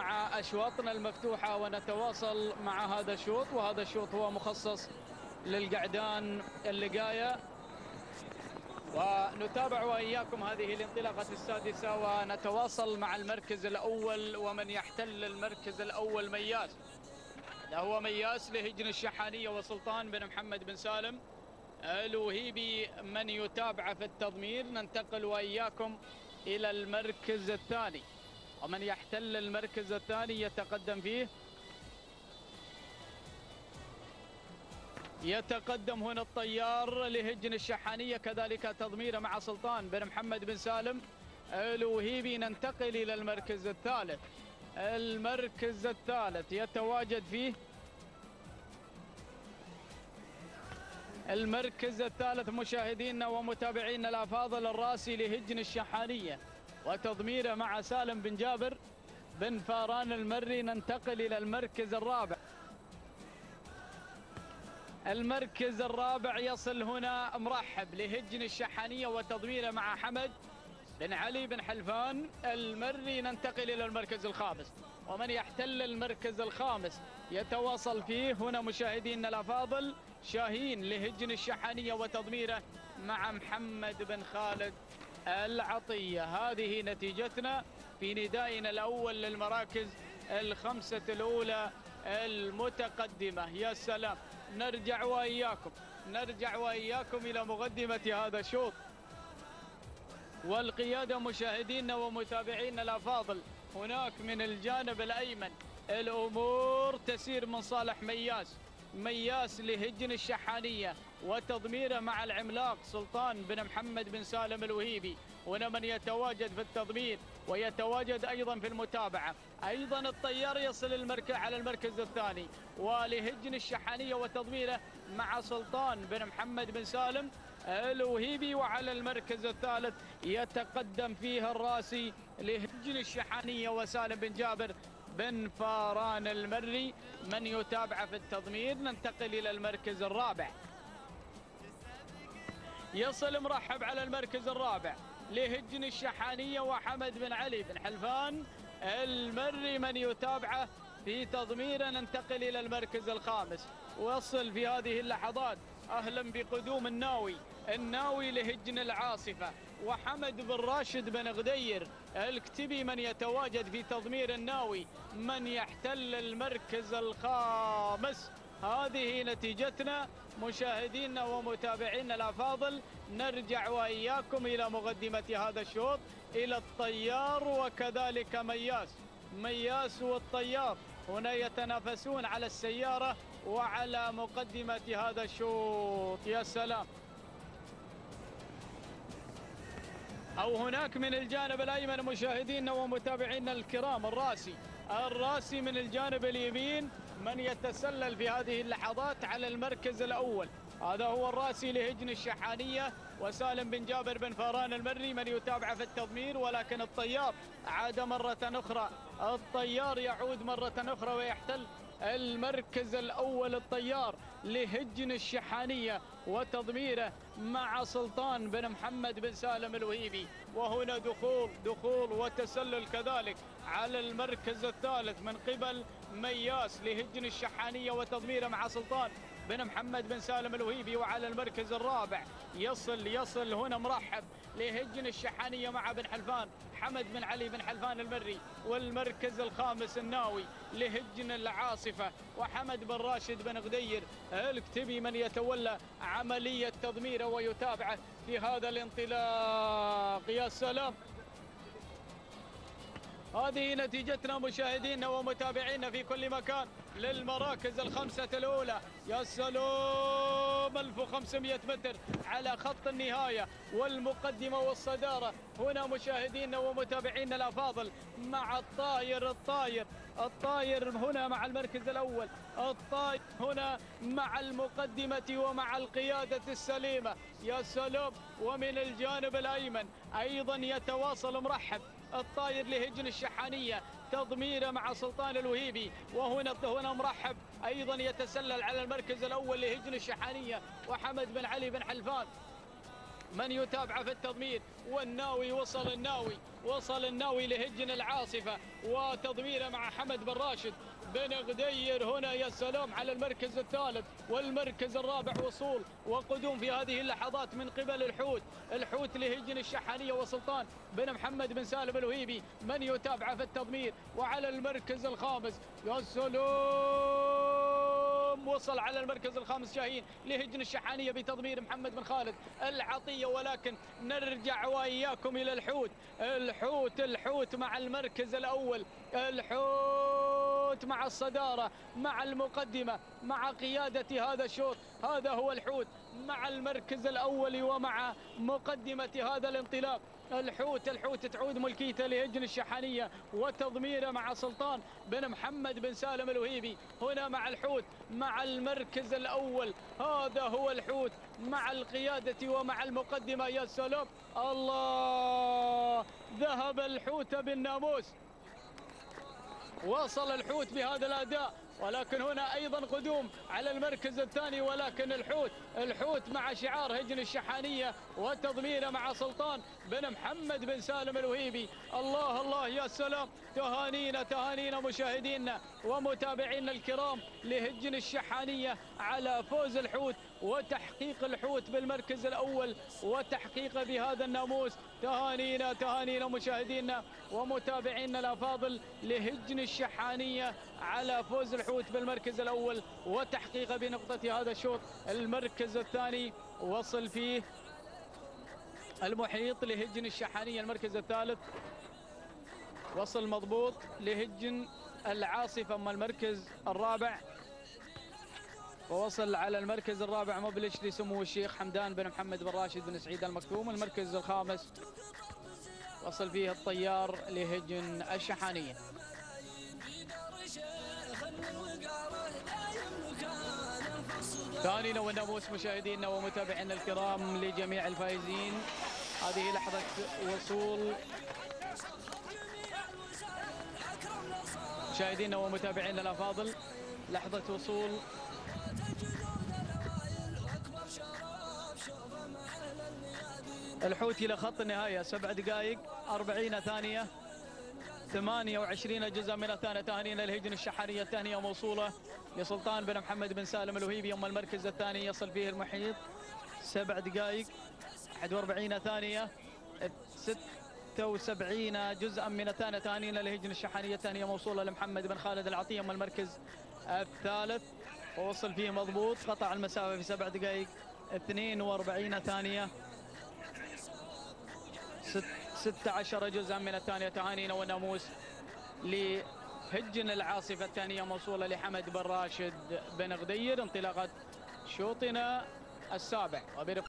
مع أشواطنا المفتوحة ونتواصل مع هذا الشوط وهذا الشوط هو مخصص للقعدان اللقاية. ونتابع وإياكم هذه الانطلاقة السادسة ونتواصل مع المركز الأول ومن يحتل المركز الأول مياس. هو مياس لهجن الشحانية وسلطان بن محمد بن سالم. الوهيبي من يتابع في التضمير. ننتقل وإياكم إلى المركز الثاني. ومن يحتل المركز الثاني يتقدم فيه. يتقدم هنا الطيار لهجن الشحانية كذلك تضميره مع سلطان بن محمد بن سالم. الوهيبي ننتقل إلى المركز الثالث. المركز الثالث يتواجد فيه. المركز الثالث مشاهدينا ومتابعينا الأفاضل الراسي لهجن الشحانية. وتضميره مع سالم بن جابر بن فاران المري ننتقل إلى المركز الرابع. المركز الرابع يصل هنا مرحب لهجن الشحانيه وتضميره مع حمد بن علي بن حلفان المري. ننتقل إلى المركز الخامس. ومن يحتل المركز الخامس يتواصل فيه هنا مشاهدينا الأفاضل شاهين لهجن الشحانيه وتضميره مع محمد بن خالد العطية. هذه نتيجتنا في ندائنا الأول للمراكز الخمسة الأولى المتقدمة. يا سلام. نرجع وإياكم. نرجع وإياكم إلى مقدمة هذا الشوط. والقيادة مشاهدينا ومتابعينا الأفاضل. هناك من الجانب الأيمن. الأمور تسير من صالح مياس. مياس لهجن الشحانية وتضميره مع العملاق سلطان بن محمد بن سالم الوهيبي. هنا من يتواجد في التضمير ويتواجد أيضا في المتابعة. أيضا الطيار يصل المركز على المركز الثاني. ولهجن الشحانية وتضميره مع سلطان بن محمد بن سالم الوهيبي. وعلى المركز الثالث يتقدم فيه الراسي لهجن الشحانية وسالم بن جابر. بن فاران المري من يتابع في التضمير؟ ننتقل إلى المركز الرابع. يصل مرحب على المركز الرابع لهجن الشحانية وحمد بن علي بن حلفان المري من يتابعه في تضميره. ننتقل إلى المركز الخامس. وصل في هذه اللحظات أهلا بقدوم الناوي. الناوي لهجن العاصفة وحمد بن راشد بن غدير. الكتبي من يتواجد في تضمير الناوي من يحتل المركز الخامس. هذه نتيجتنا. مشاهدينا ومتابعينا الأفاضل نرجع وإياكم إلى مقدمة هذا الشوط إلى الطيار وكذلك مياس. مياس والطيار هنا يتنافسون على السيارة وعلى مقدمة هذا الشوط. يا سلام. أو هناك من الجانب الأيمن مشاهدينا ومتابعينا الكرام الراسي. الراسي من الجانب اليمين من يتسلل في هذه اللحظات على المركز الأول. هذا هو الراسي لهجن الشحانية وسالم بن جابر بن فاران المري من يتابع في التضمير ولكن الطيار عاد مرة أخرى. الطيار يعود مرة أخرى ويحتل المركز الأول الطيار لهجن الشحانية وتضميره. مع سلطان بن محمد بن سالم الوهيبي. وهنا دخول دخول وتسلل كذلك على المركز الثالث من قبل مياس لهجن الشحانية وتضميره مع سلطان. بن محمد بن سالم الوهيبي وعلى المركز الرابع. يصل يصل هنا مرحب لهجن الشحانية مع بن حلفان. حمد بن علي بن حلفان المري. والمركز الخامس الناوي لهجن العاصفة. وحمد بن راشد بن غدير الكتبي من يتولى عملية تضميره ويتابعه في هذا الانطلاق. يا سلام. هذه نتيجتنا مشاهدينا ومتابعينا في كل مكان. للمراكز الخمسة الأولى. يا سلام 1500 متر على خط النهاية والمقدمة والصدارة. هنا مشاهدينا ومتابعينا الأفاضل مع الطاير الطاير الطاير هنا مع المركز الأول الطاير هنا مع المقدمة ومع القيادة السليمة. يا سلام ومن الجانب الأيمن أيضا يتواصل مرحب الطاير لهجن الشحانية تضميره مع سلطان الوهيبي. وهنا هنا مرحب. أيضا يتسلل على المركز الأول لهجن الشحانية وحمد بن علي بن حلفان. من يتابع في التضمير؟ والناوي وصل الناوي. وصل الناوي لهجن العاصفة وتضميره مع حمد بن راشد. بن غدير هنا يا سلام على المركز الثالث والمركز الرابع وصول وقدوم في هذه اللحظات من قبل الحوت. الحوت لهجن الشحانية وسلطان بن محمد بن سالم الوهيبي من يتابع في التضمير وعلى المركز الخامس. يا سلام! وصل على المركز الخامس شاهين لهجن الشحانية بتضمير محمد بن خالد العطية. ولكن نرجع وإياكم إلى الحوت. الحوت الحوت مع المركز الأول. الحوت مع الصدارة مع المقدمة مع قيادة هذا الشوط. هذا هو الحوت مع المركز الأول ومع مقدمة هذا الانطلاق. الحوت الحوت تعود ملكيته لهجن الشحانية وتضميره مع سلطان بن محمد بن سالم الوهيبي. هنا مع الحوت مع المركز الأول. هذا هو الحوت مع القيادة ومع المقدمة. يا سلام! الله! ذهب الحوت بالناموس. وصل الحوت بهذا الأداء ولكن هنا أيضا قدوم على المركز الثاني ولكن الحوت الحوت مع شعار هجن الشحانية وتضمينه مع سلطان بن محمد بن سالم الوهيبي. الله الله يا سلام. تهانينا تهانينا مشاهدينا ومتابعينا الكرام لهجن الشحانية على فوز الحوت وتحقيق الحوت بالمركز الأول وتحقيقه بهذا الناموس. تهانينا تهانينا مشاهدينا ومتابعينا الأفاضل لهجن الشحانية على فوز الحوت بالمركز الأول وتحقيقه بنقطة هذا الشوط. المركز الثاني وصل فيه المحيط لهجن الشحانية المركز الثالث وصل مضبوط لهجن العاصفة. أما المركز الرابع ووصل على المركز الرابع مبلش لسمو الشيخ حمدان بن محمد بن راشد بن سعيد المكتوم. المركز الخامس وصل فيه الطيار لهجن الشحانيه ثانينا والناموس مشاهدينا ومتابعينا الكرام لجميع الفائزين. هذه لحظة وصول مشاهدينا ومتابعينا الأفاضل. لحظة وصول الحوت إلى خط النهاية. سبع دقائق 40 ثانية 28 جزءا من الثانية تهانينا الهجن الشحرية الثانية موصولة لسلطان بن محمد بن سالم الوهيبي يوم المركز الثاني يصل فيه المحيط. سبع دقائق 41 ثانية 76 جزءا من الثانية تهانينا الهجن الشحانية الثانية موصولة لمحمد بن خالد العطية يوم المركز الثالث. ووصل فيه مضبوط قطع المسافة في سبع دقائق 42 ثانية. 16 جزءا من الثانية تهانينا والناموس لهجن العاصفة الثانية موصولة لحمد بن راشد بن غدير انطلاقة شوطنا السابع.